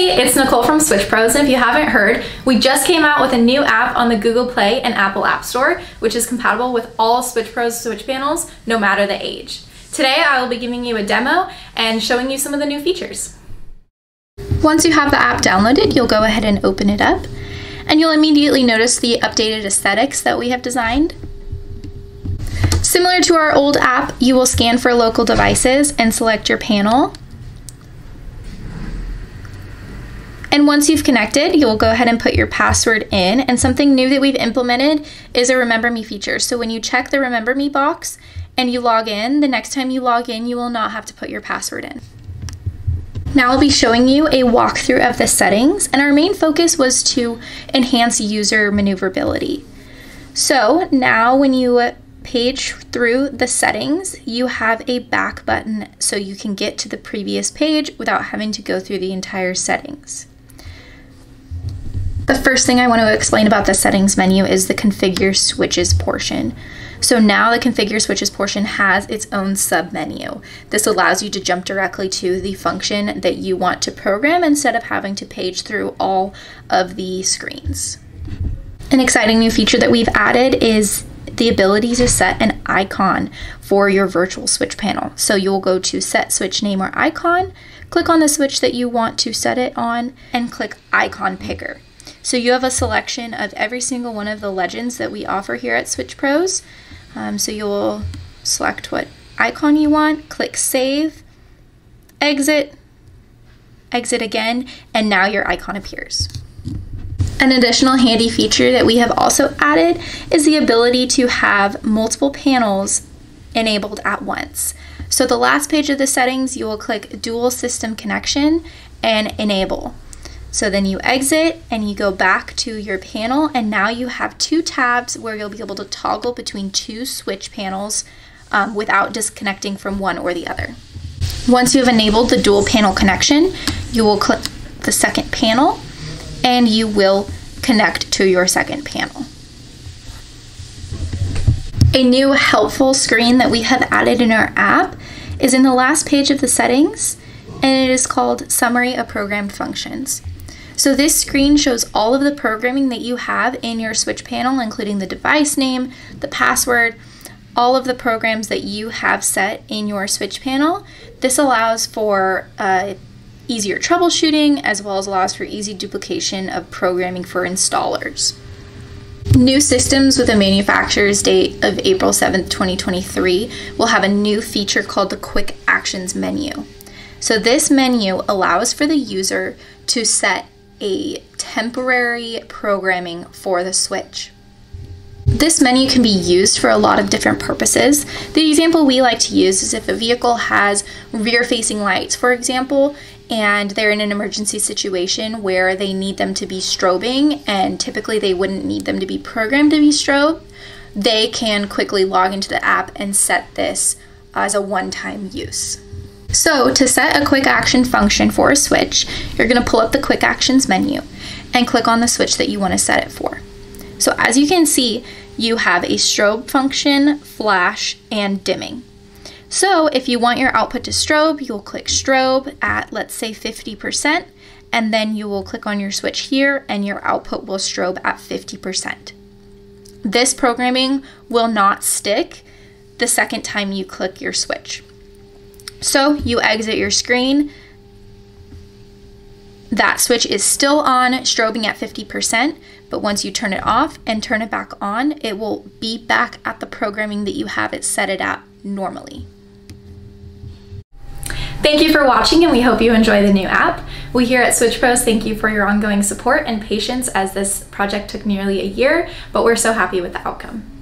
It's Nicole from Switch Pros, and if you haven't heard, we just came out with a new app on the Google Play and Apple App Store, which is compatible with all Switch Pros switch panels, no matter the age. Today, I will be giving you a demo and showing you some of the new features. Once you have the app downloaded, you'll go ahead and open it up, and you'll immediately notice the updated aesthetics that we have designed. Similar to our old app, you will scan for local devices and select your panel. And once you've connected, you'll go ahead and put your password in. And something new that we've implemented is a Remember Me feature. So when you check the Remember Me box and you log in, the next time you log in, you will not have to put your password in. Now I'll be showing you a walkthrough of the settings, and our main focus was to enhance user maneuverability. So now when you page through the settings, you have a back button so you can get to the previous page without having to go through the entire settings. The first thing I want to explain about the settings menu is the configure switches portion. So now the configure switches portion has its own submenu. This allows you to jump directly to the function that you want to program instead of having to page through all of the screens. An exciting new feature that we've added is the ability to set an icon for your virtual switch panel. So you'll go to set switch name or icon, click on the switch that you want to set it on, and click icon picker. So you have a selection of every single one of the legends that we offer here at Switch Pros. Um, so you'll select what icon you want, click save, exit, exit again, and now your icon appears. An additional handy feature that we have also added is the ability to have multiple panels enabled at once. So the last page of the settings, you will click dual system connection and enable. So then you exit and you go back to your panel and now you have two tabs where you'll be able to toggle between two switch panels um, without disconnecting from one or the other. Once you have enabled the dual panel connection, you will click the second panel and you will connect to your second panel. A new helpful screen that we have added in our app is in the last page of the settings and it is called Summary of Programmed Functions. So this screen shows all of the programming that you have in your switch panel, including the device name, the password, all of the programs that you have set in your switch panel. This allows for uh, easier troubleshooting as well as allows for easy duplication of programming for installers. New systems with a manufacturer's date of April 7th, 2023 will have a new feature called the Quick Actions menu. So this menu allows for the user to set a temporary programming for the switch. This menu can be used for a lot of different purposes. The example we like to use is if a vehicle has rear facing lights, for example, and they're in an emergency situation where they need them to be strobing, and typically they wouldn't need them to be programmed to be strobe, they can quickly log into the app and set this as a one time use. So to set a quick action function for a switch, you're going to pull up the quick actions menu and click on the switch that you want to set it for. So as you can see, you have a strobe function, flash, and dimming. So if you want your output to strobe, you'll click strobe at let's say 50%, and then you will click on your switch here and your output will strobe at 50%. This programming will not stick the second time you click your switch. So you exit your screen. That switch is still on, strobing at 50%, but once you turn it off and turn it back on, it will be back at the programming that you have it set it at normally. Thank you for watching and we hope you enjoy the new app. We here at Switch Pros thank you for your ongoing support and patience as this project took nearly a year, but we're so happy with the outcome.